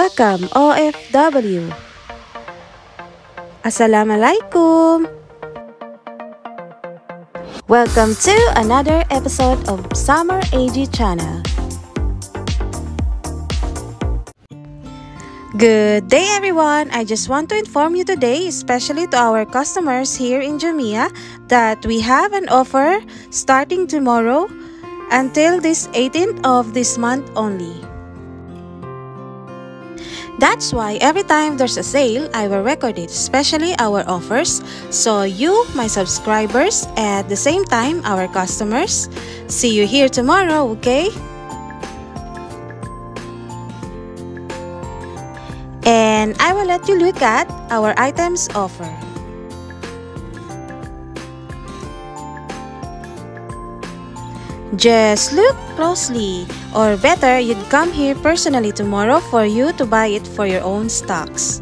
Welcome OFW. Assalamualaikum. Welcome to another episode of Summer AG channel. Good day everyone! I just want to inform you today, especially to our customers here in Jamia, that we have an offer starting tomorrow until this 18th of this month only. That's why every time there's a sale, I will record it, especially our offers. So you, my subscribers, at the same time, our customers, see you here tomorrow, okay? And I will let you look at our items offer. Just look closely, or better, you'd come here personally tomorrow for you to buy it for your own stocks.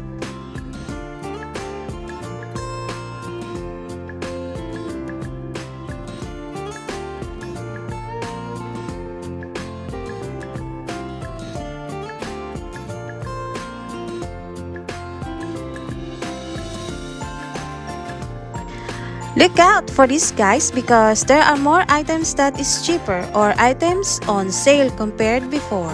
Look out for these guys because there are more items that is cheaper or items on sale compared before.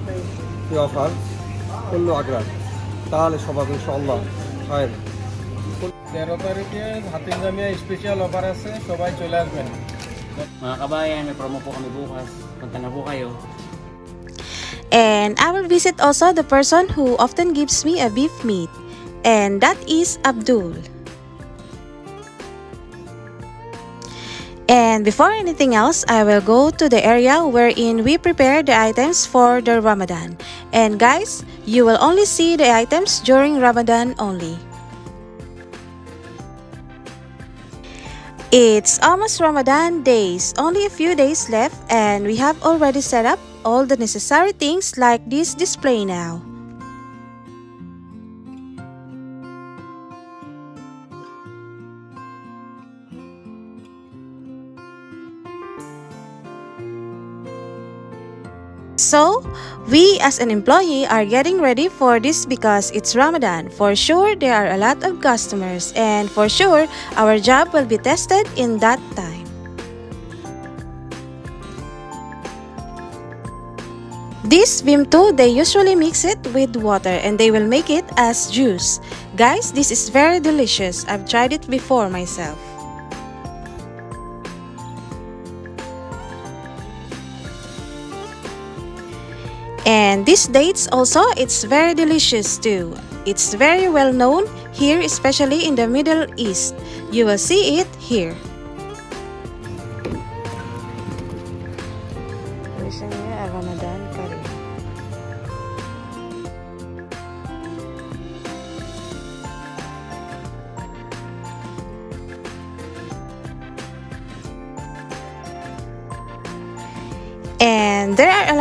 في اوفر كله عقرب تعال شباب ان شاء الله خير তেরো তারিখে হাতিন Jamia special offer আছে সবাই চলে আসবেন Mga kabayan, may promo po kami bukas. Punta na po kayo. And I will visit also the person who often gives me a beef meat. And that is Abdul. And before anything else, I will go to the area wherein we prepare the items for the Ramadan. And guys, you will only see the items during Ramadan only. It's almost Ramadan days, only a few days left, and we have already set up all the necessary things like this display now. So, we as an employee are getting ready for this because it's Ramadan. For sure, there are a lot of customers, and for sure, our job will be tested in that time. This Vimto, they usually mix it with water and they will make it as juice. Guys, this is very delicious. I've tried it before myself. And these dates also, it's very delicious too. It's very well known here, especially in the Middle East. You will see it here. Ramadan curry.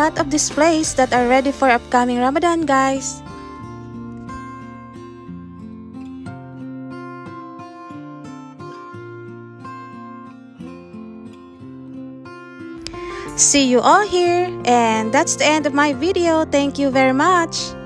Lot of displays that are ready for upcoming Ramadan guys. See you all here and that's the end of my video. Thank you very much.